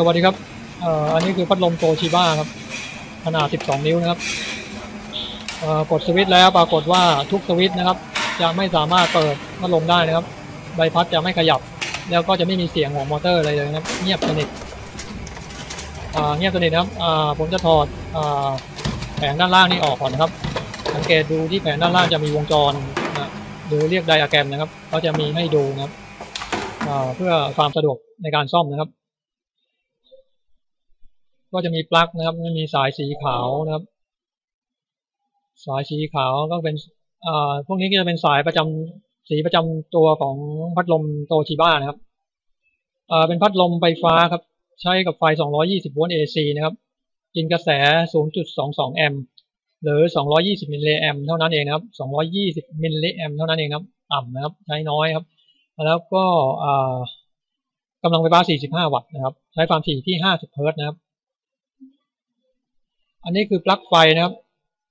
สวัสดีครับเอ่ออันนี้คือพัดลมโตชิบ้าครับ ขนาด 12 นิ้วนะครับเอ่อกดสวิตช์แล้วปรากฏว่าทุกสวิตช์นะครับ จะไม่สามารถเปิดพัดลมได้นะครับ ใบพัดจะไม่ขยับ แล้วก็จะไม่มีเสียงของมอเตอร์อะไรเลยนะครับ เงียบสนิทเงียบสนิทนะครับผมจะถอดอแผงด้านล่างนี่ออกก่อนนะครับ สังเกตดูที่แผงด้านล่างจะมีวงจรนะหรือเรียกไดอะแกรมนะครับเขาจะมีให้ดูนะครับเพื่อความสะดวกในการซ่อมนะครับ ก็จะมีปลั๊กนะครับมีสายสีขาวนะครับ สายสีขาวก็เป็นอ่าพวกนี้ก็จะเป็นสายประจำสีประจำตัวของพัดลมโตชิบ้านะครับอ่าเป็นพัดลมไฟฟ้าครับ ใช้กับไฟ 220 โวลต์ AC นะครับ กินกระแส 0.22 แอมป์หรือ 220 มิลลิแอมป์เท่านั้นเองนะครับ 220 มิลลิแอมป์เท่านั้นเองครับ ต่ำนะครับ ใช้น้อยครับ แล้วก็อ่ากำลังไฟฟ้า 45 วัตต์นะครับ ใช้ความถี่ที่ 50 เฮิรตซ์นะครับ อันนี้คือปลั๊กไฟนะครับ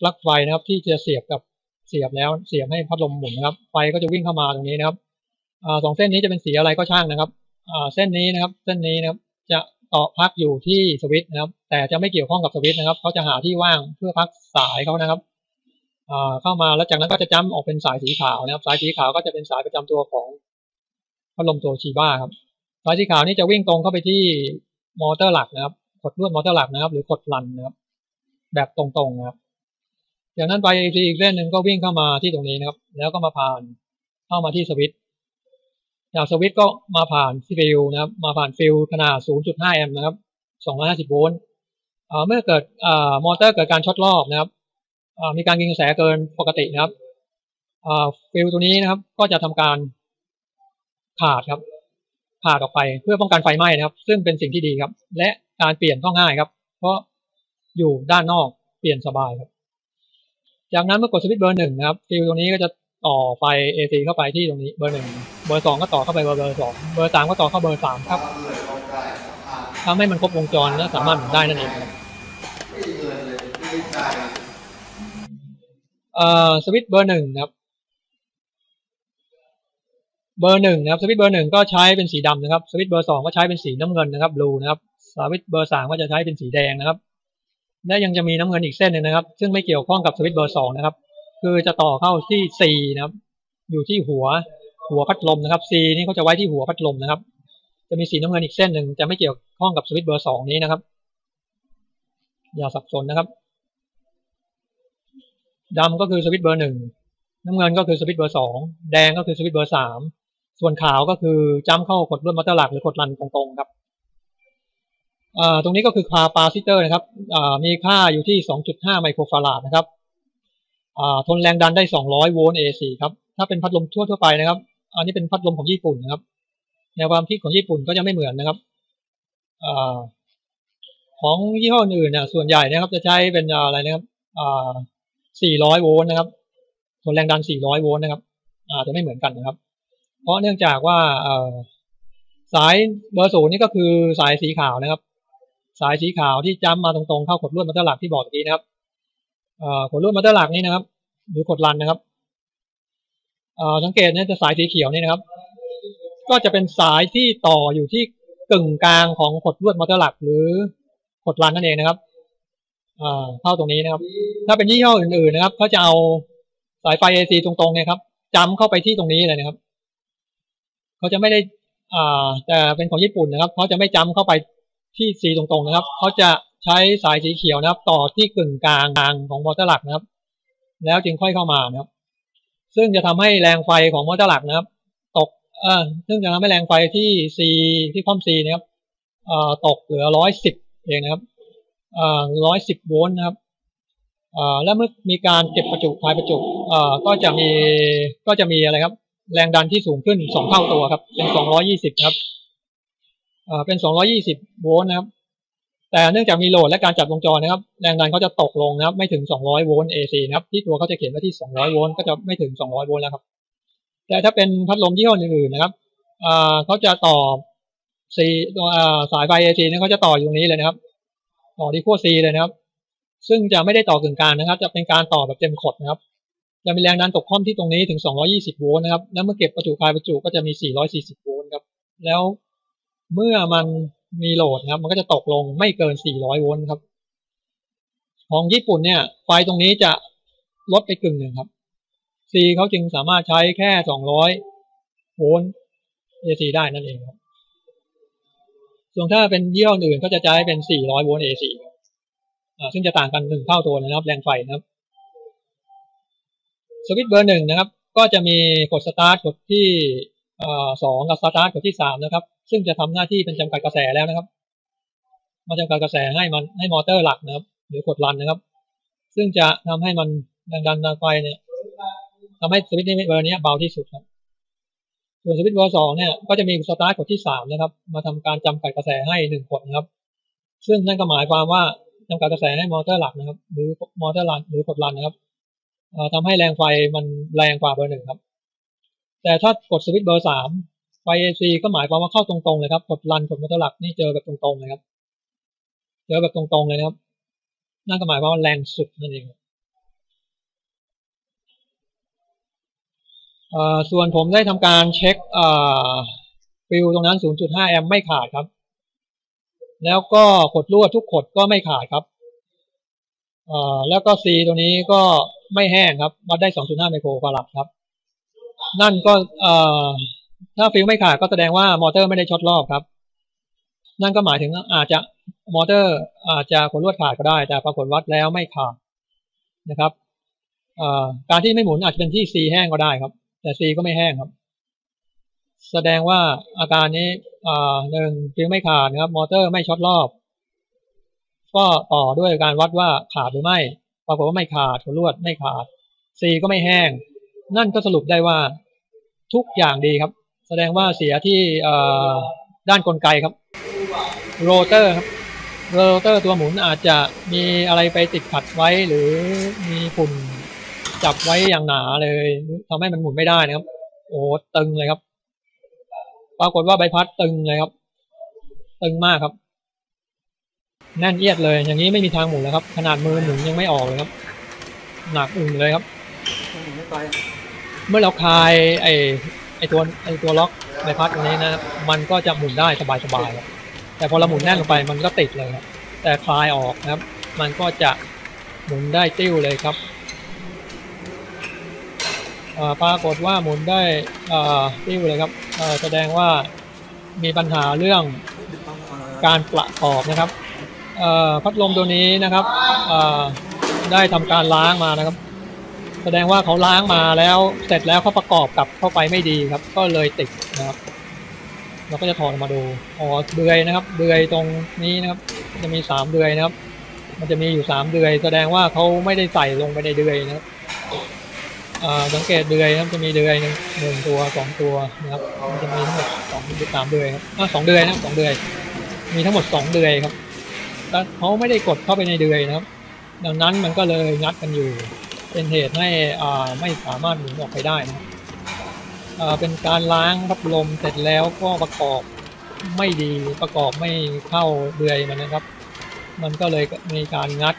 ปลั๊กไฟนะครับที่จะเสียบกับเสียบแล้วเสียบให้พัดลมหมุนนะครับ ไฟก็จะวิ่งเข้ามาตรงนี้นะครับอสองเส้นนี้จะเป็นสีอะไรก็ช่างนะครับอเส้นนี้นะครับ เส้นนี้นะครับ จะต่อพักอยู่ที่สวิตช์นะครับ แต่จะไม่เกี่ยวข้องกับสวิตช์นะครับเขาจะหาที่ว่างเพื่อพักสาย AC นะครับเข้ามาแล้วจากนั้นก็จะจ้ำออกเป็นสายสีขาวนะครับ สายสีขาวก็จะเป็นสายประจำตัวของพัดลมตัวชีบ้าครับ สายสีขาวนี้จะวิ่งตรงเข้าไปที่มอเตอร์หลักนะครับ ขดลวดมอเตอร์หลักนะครับ หรือขด run นะครับ แบบตรงๆนะครับ จากนั้นไปอีกเส้นหนึ่งก็วิ่งเข้ามาที่ตรงนี้นะครับ แล้วก็มาผ่านเข้ามาที่สวิตช์จากสวิตช์ก็มาผ่านฟิวส์นะครับ มาผ่านฟิวส์ขนาด 0.5 แอมป์นะครับ 250 โวลต์เมื่อเกิดมอเตอร์เกิดการช็อตรอบนะครับมีการกินกระแสเกินปกตินะครับฟิวส์ตัวนี้นะครับ ก็จะทำการขาดครับ ขาดออกไปเพื่อป้องกันไฟไหม้นะครับ ซึ่งเป็นสิ่งที่ดีครับ และการเปลี่ยนก็ง่ายครับ เพราะ อยู่ด้านนอกเปลี่ยนสบายครับ จากนั้นเมื่อกดสวิตช์เบอร์หนึ่งนะครับฟิวส์ตรงนี้ก็จะต่อไฟ AC เข้าไปที่ตรงนี้เบอร์หนึ่งเบอร์สองก็ต่อเข้าไปเบอร์เบอร์สองเบอร์สามก็ต่อเข้าเบอร์สามครับทำให้มันครบวงจรและสามารถหมุนได้นั่นเองครับเอ่อสวิตช์เบอร์หนึ่งนะครับเบอร์หนึ่งนะครับสวิตช์เบอร์หนึ่งก็ใช้เป็นสีดำนะครับสวิตช์เบอร์สองก็ใช้เป็นสีน้ำเงินนะครับ blue นะครับสวิตช์เบอร์สามก็จะใช้เป็นสีแดงนะครับ และยังจะมีน้ำเงินอีกเส้นหนึ่งนะครับ ซึ่งไม่เกี่ยวข้องกับสวิตช์เบอร์สองนะครับ คือจะต่อเข้าที่ C นะครับ อยู่ที่หัวหัวพัดลมนะครับ C นี่เขาจะไว้ที่หัวพัดลมนะครับ จะมีสีน้ำเงินอีกเส้นหนึ่งจะไม่เกี่ยวข้องกับสวิตช์เบอร์สองนี้นะครับ อย่าสับสนนะครับดำก็คือสวิตช์เบอร์หนึ่งน้ำเงินก็คือสวิตช์เบอร์สองแดงก็คือสวิตช์เบอร์สามส่วนขาวก็คือจ้ำเข้าขดลวดมอเตอร์หลักหรือขด run ตรงๆครับ ตรงนี้ก็คือ capacitor นะครับมีค่าอยู่ที่ 2.5 ไมโครฟาราดนะครับทนแรงดันได้ 200 โวลต์ AC ครับ ถ้าเป็นพัดลมทั่วทั่วไปนะครับ อันนี้เป็นพัดลมของญี่ปุ่นนะครับ แนวความคิดของญี่ปุ่นก็จะไม่เหมือนนะครับอของยี่ห้ออื่นเนี่ยส่วนใหญ่นะครับ จะใช้เป็นอะไรนะครับ400 โวลต์นะครับ ทนแรงดัน 400 โวลต์นะครับอาจจะไม่เหมือนกันนะครับ เพราะเนื่องจากว่าสายเบอร์ศูนย์นี่ก็คือสายสีขาวนะครับ สายสีขาวที่จ้ำมาตรงๆเข้าขดลวดมัตเตอร์หลักที่บอกเมื่อกี้นะครับขดลวดมัตเตอร์หลักนี่นะครับ หรือกดรันนะครับสังเกตเนี่ยจะสายสีเขียวนี่นะครับ ก็จะเป็นสายที่ต่ออยู่ที่กึ่งกลางของขดลวดมอเตอร์หลัก หรือกดรันนั่นเองนะครับเข้าตรงนี้นะครับ ถ้าเป็นยี่ห้ออื่นๆนะครับเขาจะเอาสายไฟ AC ตรงๆเนี่ยครับจำเข้าไปที่ตรงนี้เลยนะครับเขาจะไม่ได้อ่าแต่เป็นของญี่ปุ่นนะครับเขาจะไม่จำเข้าไป ที่สีตรงๆนะครับเขาจะใช้สายสีเขียวนะครับ ต่อที่กึ่งกลางกลางของมอเตอร์หลักนะครับ แล้วจึงค่อยเข้ามานะครับ ซึ่งจะทำให้แรงไฟของมอเตอร์หลักนะครับ ตกเออซึ่งจะทำให้แรงไฟที่ C ที่คอม C นะครับเอ่อตกเหลือร้อยสิบเองนะครับเอ่อร้อยสิบโวลต์นะครับเอ่อและเมื่อมีการเก็บประจุคายประจุเอ่อก็จะมีก็จะมีอะไรครับ แรงดันที่สูงขึ้นสองเท่าตัวครับ เป็นสองร้อยี่สิบครับ เอ่อเป็นสองร้อยี่สิบโวลต์นะครับ แต่เนื่องจากมีโหลดและการจัดวงจรนะครับ แรงดันเขาจะตกลงนะครับ ไม่ถึง 200 โวลต์ AC นะครับ ที่ตัวเขาจะเขียนไว้ที่ 200 โวลต์ ก็จะไม่ถึง 200 โวลต์แล้วครับ แต่ถ้าเป็นพัดลมยี่ห้ออื่นๆนะครับเขาจะต่อซีตัวสายไฟ AC นี่เขาจะต่ออยู่ตรงนี้เลยนะครับ ต่อที่ขั้ว C เลยนะครับ ซึ่งจะไม่ได้ต่อกึ่งกลางนะครับ จะเป็นการต่อแบบเต็มขดนะครับ จะมีแรงดันตกค่อมที่ตรงนี้ถึง 220 โวลต์นะครับ แล้วเมื่อเก็บประจุคลายประจุก็จะมี 440 โวลต์ครับ แล้ว เมื่อมันมีโหลดนะครับ มันก็จะตกลงไม่เกิน 400 โวลต์ครับ ของญี่ปุ่นเนี่ย ไฟตรงนี้จะลดไปกึ่งหนึ่งครับ C เขาจึงสามารถใช้แค่ 200 โวลต์ AC ได้นั่นเองครับ ส่วนถ้าเป็นยี่ห้ออื่นก็จะใช้เป็น 400 โวลต์ AC ซึ่งจะต่างกันหนึ่งเท่าตัวนะครับ แรงไฟนะครับ สวิตช์เบอร์หนึ่งนะครับ ก็จะมีกดสตาร์ทขดที่ สองกับสตาร์ทขดที่สามนะครับ ซึ่งจะทำหน้าที่เป็นจำกัดกระแสแล้วนะครับ มาจำกัดกระแสให้มันให้มอเตอร์หลักนะครับหรือขด run นะครับ ซึ่งจะทำให้มันดันดันไฟเนี่ยทำให้สวิตช์เบอร์นี้เบาที่สุดครับ ส่วนสวิตช์เบอร์สองเนี่ยก็จะมีสตาร์ทขดที่สามนะครับ มาทำการจำกัดกระแสให้หนึ่งขดนะครับ ซึ่งนั่นก็หมายความว่าจำกัดกระแสให้มอเตอร์หลักนะครับ หรือมอเตอร์ run หรือขด run นะครับทำให้แรงไฟมันแรงกว่าเบอร์หนึ่งครับ แต่ถ้ากดสวิตช์เบอร์สามไฟ AC ก็หมายความว่าเข้าตรงๆเลยครับ ขด run ขดมอเตอร์หลักนี่เจอแบบตรงๆเลยครับ เจอแบบตรงๆเลยนะครับ นั่นก็หมายความว่าแรงสุดนั่นเองส่วนผมได้ทำการเช็คฟิวส์ตรงนั้น 0.5 แอมป์ไม่ขาดครับ แล้วก็ขดลวดทุกขดก็ไม่ขาดครับ แล้วก็ C ตัวนี้ก็ไม่แห้งครับ วัดได้ 2.5 ไมโครฟาราดครับ นั่นก็ถ้าฟิลไม่ขาดก็แสดงว่ามอเตอร์ไม่ได้ช็อตรอบครับ นั่นก็หมายถึงอาจจะมอเตอร์อาจจะขดลวดขาดก็ได้ แต่ปรากฏวัดแล้วไม่ขาดนะครับการที่ไม่หมุนอาจจะเป็นที่ C แห้งก็ได้ครับ แต่ C ก็ไม่แห้งครับ แสดงว่าอาการนี้หนึ่งฟิวส์ไม่ขาดนะครับ มอเตอร์ไม่ช็อตรอบ ก็ต่อด้วยการวัดว่าขาดหรือไม่ ปรากฏว่าไม่ขาดขดลวดไม่ขาด C ก็ไม่แห้ง นั่นก็สรุปได้ว่าทุกอย่างดีครับ แสดงว่าเสียที่ด้านกลไกครับโรเตอร์ครับโรเตอร์ตัวหมุนอาจจะมีอะไรไปติดขัดไว้ หรือมีฝุ่นจับไว้อย่างหนาเลยทำให้มันหมุนไม่ได้นะครับ โอ้ตึงเลยครับ ปรากฏว่าใบพัดตึงเลยครับ ตึงมากครับ แน่นเอียดเลย อย่างนี้ไม่มีทางหมุนแล้วครับ ขนาดมือหมุนยังไม่ออกเลยครับ หนักอึ่งเลยครับ เมื่อเราคลายไอไอตัวไอตัวล็อกใบพัดตรงนี้นะครับมันก็จะหมุนได้สบายๆครับแต่พอเราหมุนแน่นลงไปมันก็ติดเลยครับแต่คลายออกนะครับ มันก็จะหมุนได้ติ้วเลยครับปรากฏว่าหมุนได้ติ้วเลยครับแสดงว่ามีปัญหาเรื่องการประกอบนะครับพัดลมตัวนี้นะครับได้ทำการล้างมานะครับ ดงว่าเขาล้างมาแล้วเสร็จแล้วเขาประกอบกับเข้าไปไม่ดีครับ ก็เลยติดนะครับ เราก็จะถอดมาดูอ๋อเดือยนะครับ เดือยตรงนี้นะครับ จะมีสามเดือยนะครับ มันจะมีอยู่สามเดือย แสดงว่าเขาไม่ได้ใส่ลงไปในเดือยนะครับสังเกตเดือยนะครับจะมีเดือยหนึ่งหนึ่งตัวสองตัวนะครับมันจะมีทั้งหมดสองสามเดือยครับสองเดือยนะสองเดือย มีทั้งหมดสองเดือยครับแต่เขาไม่ได้กดเข้าไปในเดือยนะครับ ดังนั้นมันก็เลยงัดกันอยู่ เป็นเหตุให้อ่าไม่สามารถหมุนออกไปได้นะอ่าเป็นการล้างพัดลมเสร็จแล้วก็ประกอบไม่ดีประกอบไม่เข้าเดือยมันนะครับ มันก็เลยมีการงัด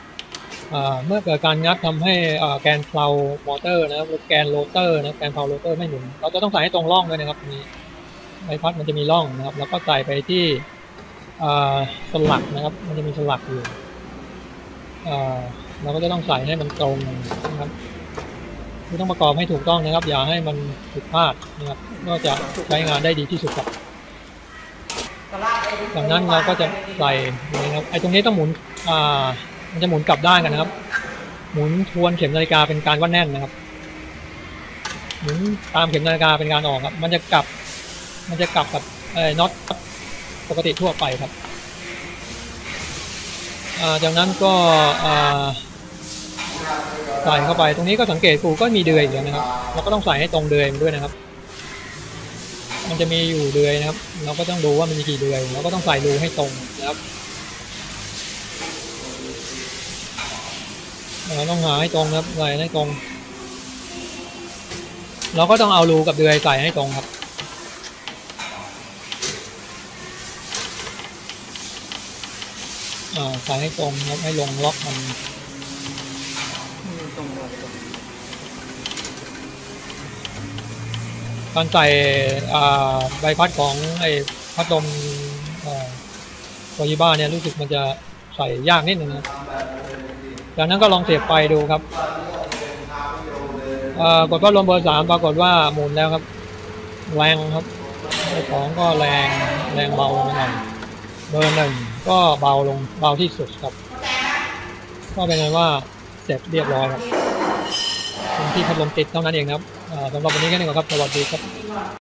เมื่อเกิดการงัดทำให้แกนเพลามอเตอร์นะครับแกนโรเตอร์นะแกนเพลาโรเตอร์ไม่หมุน เราจะต้องใส่ให้ตรงร่องด้วยนะครับมีใบพัดมันจะมีร่องนะครับ แล้วก็ใส่ไปที่สลักนะครับ มันจะมีสลักอยู่ เราก็จะต้องใส่ให้มันตรงนะครับคือต้องประกอบให้ถูกต้องนะครับ อย่าให้มันผิดพลาดนะครับก็จะใช้งานได้ดีที่สุดครับจากนั้นเราก็จะใส่นะครับไอ้ตรงนี้ต้องหมุนอ่ามันจะหมุนกลับด้านกันนะครับ หมุนทวนเข็มนาฬิกาเป็นการว่าแน่นนะครับ หมุนตามเข็มนาฬิกาเป็นการออกครับ มันจะกลับ มันจะกลับกับเอ่อน็อตปกติทั่วไปครับ จากนั้นก็ใส่เข้าไปตรงนี้ก็สังเกตกูก็มีเดือยอยู่นะครับ เราก็ต้องใส่ให้ตรงเดือยมันด้วยนะครับ มันจะมีอยู่เดือยนะครับ เราก็ต้องดูว่ามันมีกี่เดือยเราก็ต้องใส่รูให้ตรงนะครับเราต้องหาให้ตรงครับใส่ให้ตรง เราก็ต้องเอารูกับเดือยใส่ให้ตรงครับ ใส่ให้ตรงครับให้ลงล็อกมันการใส่ใบพัดของไอ้พัดลมตัวยีบ้าเนี่ยรู้สึกมันจะใส่ยากนิดนึงนะจากนั้นก็ลองเสียบไฟดูครับกดว่าลมเบอร์สามปรากฏว่าหมุนแล้วครับ แรงครับเบอร์สองก็แรงแรงเบาหน่อยเบอร์หนึ่ง ก็เบาลงเบาที่สุดครับ ก็เป็นไงว่าเสร็จเรียบร้อยครับตรงที่พัดลมติดเท่านั้นเองครับสำหรับวันนี้แค่นี้ก่อนครับสวัสดีครับ